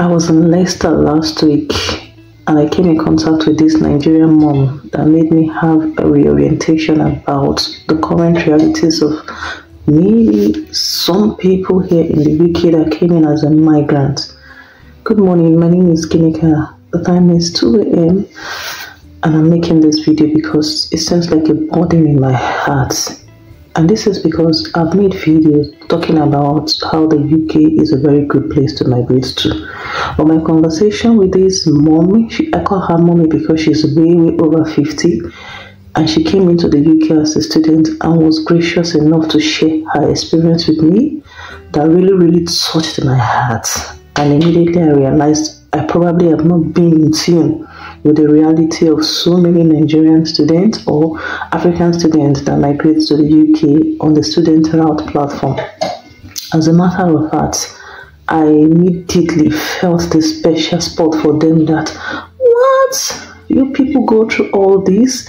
I was in Leicester last week and I came in contact with this Nigerian mom that made me have a reorientation about the current realities of maybe some people here in the UK that came in as a migrant. Good morning, my name is Ginika. The time is 2 a.m. and I'm making this video because it seems like a burden in my heart and this is because I've made videos talking about how the UK is a very good place to migrate to. But my conversation with this mommy, she, I call her mommy because she's way, way over 50 and she came into the UK as a student and was gracious enough to share her experience with me that really, really touched my heart. And immediately I realized I probably have not been in tune with the reality of so many Nigerian students or African students that migrate to the UK on the Student Route platform. As a matter of fact, I immediately felt the special spot for them that, what? You people go through all this?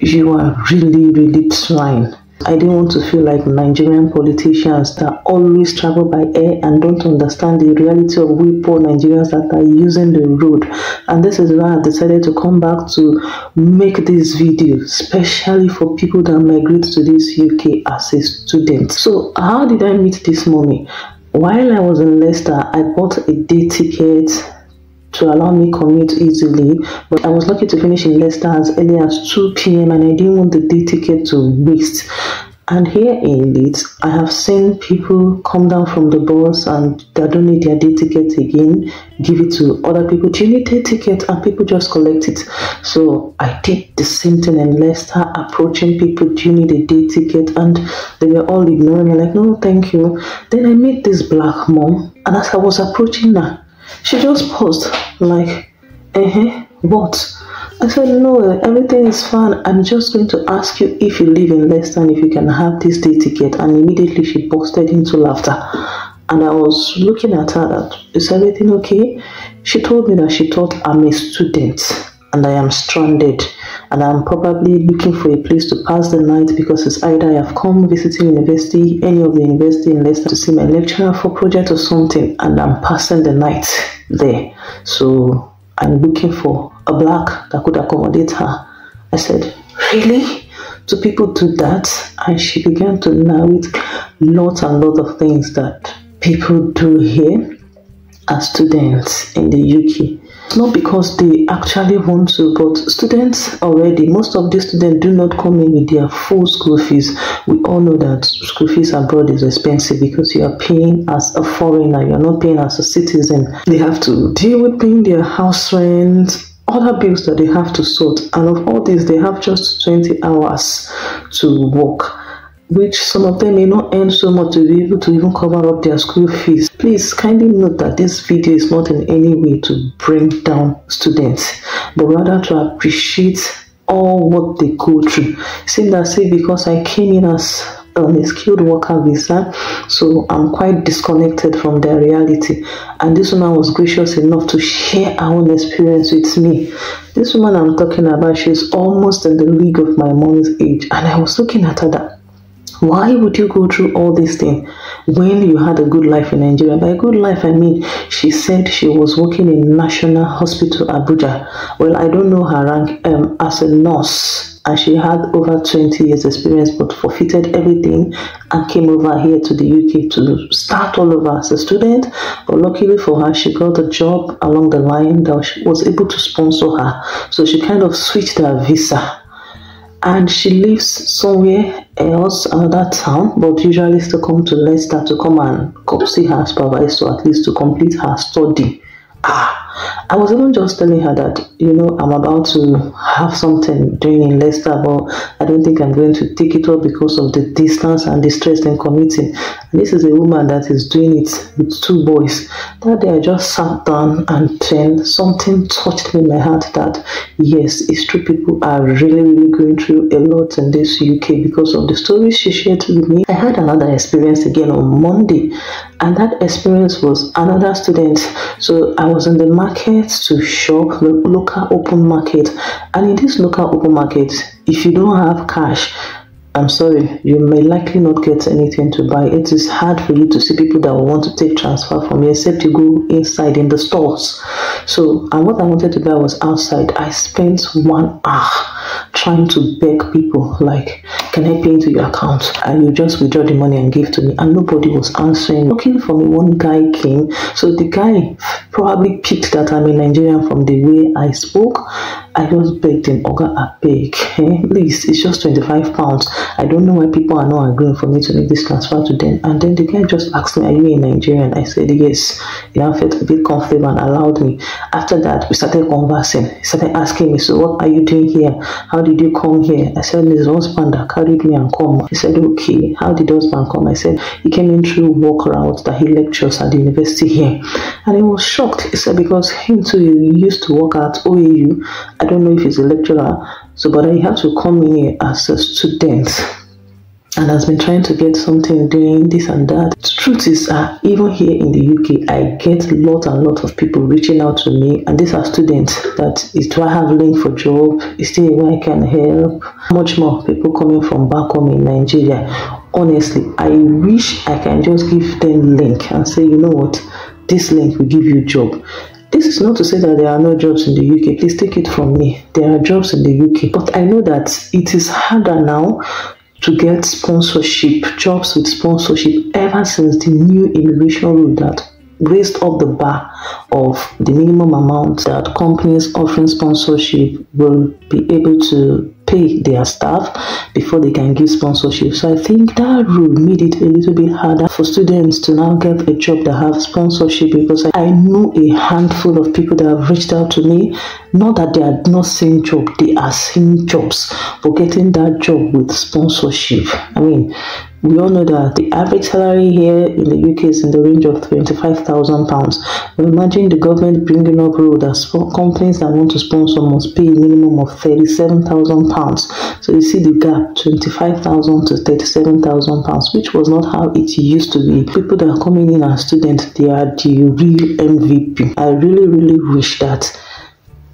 You are really, really trying. I didn't want to feel like Nigerian politicians that always travel by air and don't understand the reality of we poor Nigerians that are using the road. And this is why I decided to come back to make this video, especially for people that migrate to this UK as a student. So how did I meet this mommy? While I was in Leicester, I bought a day ticket to allow me commute easily. But I was lucky to finish in Leicester as early as 2 p.m. and I didn't want the day ticket to waste. And here in Leeds, I have seen people come down from the bus and they don't need their day ticket again, give it to other people. Do you need a ticket? And people just collect it. So I did the same thing in Leicester, approaching people, do you need a day ticket? And they were all ignoring me, like, no, thank you. Then I met this black mom, and as I was approaching her, she just paused, like, uh huh, what? I said, no, everything is fine. I'm just going to ask you if you live in Leicester and if you can have this day ticket. And immediately she busted into laughter. And I was looking at her that, is everything okay? She told me that she thought I'm a student and I am stranded and I'm probably looking for a place to pass the night because it's either I have come visiting university, any of the university in Leicester to see my lecturer for project or something and I'm passing the night there. So I'm looking for a black that could accommodate her. I said, really? Do people do that? And she began to narrate lots and lots of things that people do here as students in the UK not because they actually want to, but students already, most of these students do not come in with their full school fees. We all know that school fees abroad is expensive because you are paying as a foreigner, you're not paying as a citizen. They have to deal with paying their house rent, other bills that they have to sort, and of all this, they have just 20 hours to work which some of them may not earn so much to be able to even cover up their school fees. Please kindly note that this video is not in any way to bring down students, but rather to appreciate all what they go through. Saying that say because I came in as on a skilled worker visa, so I'm quite disconnected from their reality. And this woman was gracious enough to share her own experience with me. This woman I'm talking about, she's almost in the league of my mom's age, and I was looking at her that why would you go through all these things when you had a good life in Nigeria? By good life, I mean she said she was working in National Hospital Abuja. Well, I don't know her rank um, as a nurse, and she had over 20 years experience, but forfeited everything and came over here to the UK to start all over as a student. But luckily for her, she got a job along the line that was able to sponsor her. So she kind of switched her visa and she lives somewhere else, another town, but usually still come to Leicester to come and come see her supervisor, at least to complete her study. Ah, I was even just telling her that, you know, I'm about to have something doing in Leicester, but I don't think I'm going to take it up because of the distance and the stress in commuting. And this is a woman that is doing it with two boys. That day I just sat down and then something touched me in my heart that, yes, it's true, people are really, really going through a lot in this UK because of the stories she shared with me. I had another experience again on Monday, and that experience was another student. So I was in the market to shop, the local open market. And in this local open market, if you don't have cash, I'm sorry, you may likely not get anything to buy. It is hard for you to see people that will want to take transfer from you except you go inside in the stores. So, and what I wanted to buy was outside. I spent one hour trying to beg people like can i pay into your account? And you just withdraw the money and give to me. And nobody was answering. Looking for me one guy came. So the guy probably picked that i'm a nigerian from the way i spoke I just begged him, Oga, I beg, eh? please, it's just 25 pounds. I don't know why people are not agreeing for me to make this transfer to them. And then the guy just asked me, Are you a Nigerian? I said, Yes. He now felt a bit comfortable and allowed me. After that, we started conversing. He started asking me, So, what are you doing here? How did you come here? I said, His husband that carried me and come. He said, Okay. How did husband come? I said, He came in through work route that he lectures at the university here. And he was shocked. He said, Because him too he used to work at OAU. Don't know if he's a lecturer, so but he had to come here as a student and has been trying to get something doing this and that. Truth is, uh, even here in the UK, I get a lot and lot of people reaching out to me, and these are students that is do I have link for job? Is there way I can help? Much more people coming from back home in Nigeria. Honestly, I wish I can just give them link and say, you know what, this link will give you job. This is not to say that there are no jobs in the UK. Please take it from me. There are jobs in the UK. But I know that it is harder now to get sponsorship, jobs with sponsorship, ever since the new immigration rule that raised up the bar of the minimum amount that companies offering sponsorship will be able to pay their staff before they can give sponsorship. So I think that rule made it a little bit harder for students to now get a job that have sponsorship because I know a handful of people that have reached out to me. Not that they are not seeing job, they are seeing jobs, but getting that job with sponsorship. I mean, we all know that the average salary here in the UK is in the range of £25,000. But imagine the government bringing up rule that companies that want to sponsor must pay a minimum of £37,000. So you see the gap, £25,000 to £37,000, which was not how it used to be. People that are coming in as students, they are the real MVP. I really, really wish that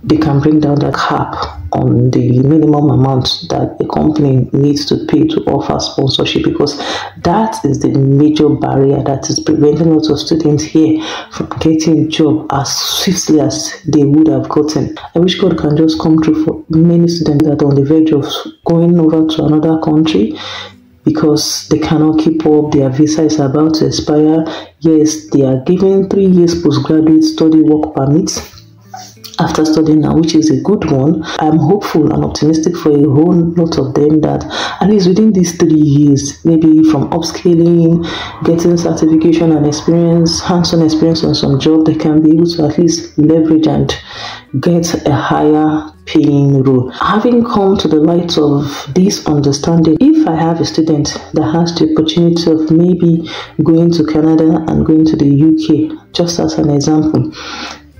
they can bring down that cap on the minimum amount that a company needs to pay to offer sponsorship because that is the major barrier that is preventing lots of students here from getting a job as swiftly as they would have gotten. I wish God can just come through for many students that are on the verge of going over to another country because they cannot keep up, their visa is about to expire. Yes, they are given three years postgraduate study work permits after studying now, which is a good one. I'm hopeful and optimistic for a whole lot of them that at least within these three years, maybe from upscaling, getting certification and experience, hands-on experience on some job, they can be able to at least leverage and get a higher paying role. Having come to the light of this understanding, if I have a student that has the opportunity of maybe going to Canada and going to the UK, just as an example,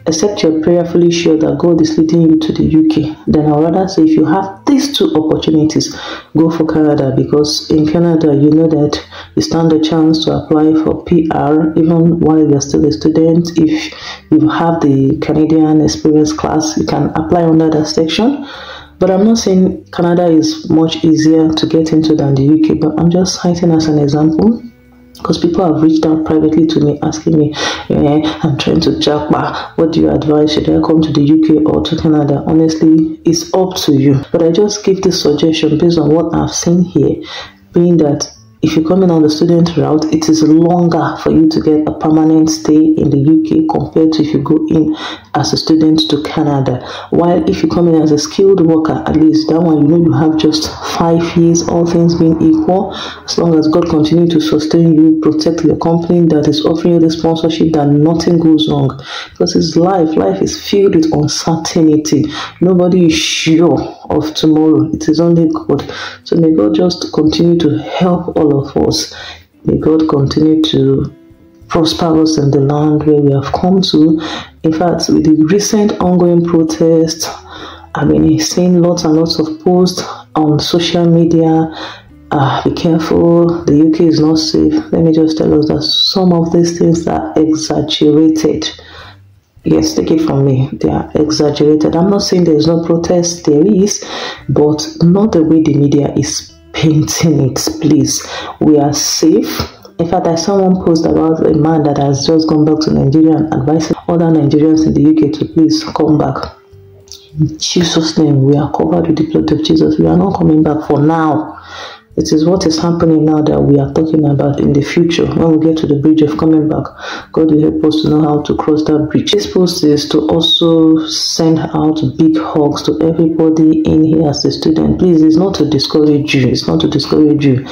except you're prayerfully sure that God is leading you to the UK, then I would rather say if you have these two opportunities, go for Canada because in Canada you know that you stand a chance to apply for PR even while you're still a student. If you have the Canadian experience class, you can apply under that section. But I'm not saying Canada is much easier to get into than the UK, but I'm just citing as an example because people have reached out privately to me asking me, eh, I'm trying to jackpot. What do you advise? Should I come to the UK or to Canada? Honestly, it's up to you. But I just give this suggestion based on what I've seen here, being that if you're coming on the student route, it is longer for you to get a permanent stay in the UK compared to if you go in as a student to Canada. While if you come in as a skilled worker, at least that one you know you have just five years, all things being equal, as long as God continue to sustain you, protect your company that is offering you the sponsorship, that nothing goes wrong. Because it's life. Life is filled with uncertainty. Nobody is sure of tomorrow. It is only God. So may God just continue to help all of us. May God continue to prosper us in the land where we have come to. In fact, with the recent ongoing protests, I've been seeing lots and lots of posts on social media. Uh, be careful, the UK is not safe. Let me just tell us that some of these things are exaggerated. Yes, take it from me. They are exaggerated. I'm not saying there is no protest, there is, but not the way the media is painting it, please. We are safe. In fact, I saw one post about a man that has just gone back to Nigeria and advising other Nigerians in the UK to please come back. In Jesus' name, we are covered with the blood of Jesus. We are not coming back for now. It is what is happening now that we are talking about in the future. When we get to the bridge of coming back, God will help us to know how to cross that bridge. This post is to also send out big hugs to everybody in here as a student. Please, it's not to discourage you. It's not to discourage you.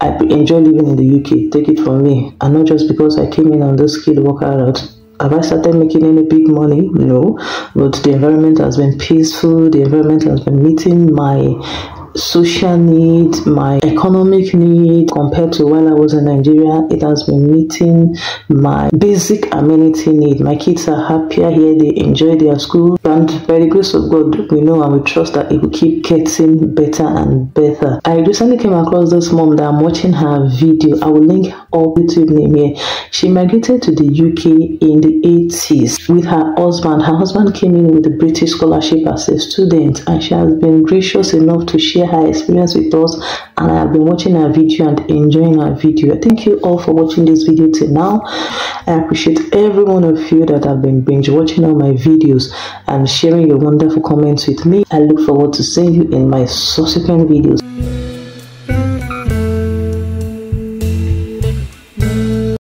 I enjoy living in the UK. Take it from me. And not just because I came in on this skilled worker route. Have I started making any big money? No. But the environment has been peaceful. The environment has been meeting my social needs, my economic need compared to when I was in Nigeria, it has been meeting my basic amenity need. My kids are happier here, they enjoy their school, and by the grace of God, we know and we trust that it will keep getting better and better. I recently came across this mom that I'm watching her video. I will link all YouTube name here. She migrated to the UK in the 80s with her husband. Her husband came in with a British scholarship as a student, and she has been gracious enough to share share her experience with us and I have been watching her video and enjoying her video. Thank you all for watching this video till now. I appreciate every one of you that have been binge watching all my videos and sharing your wonderful comments with me. I look forward to seeing you in my subsequent videos.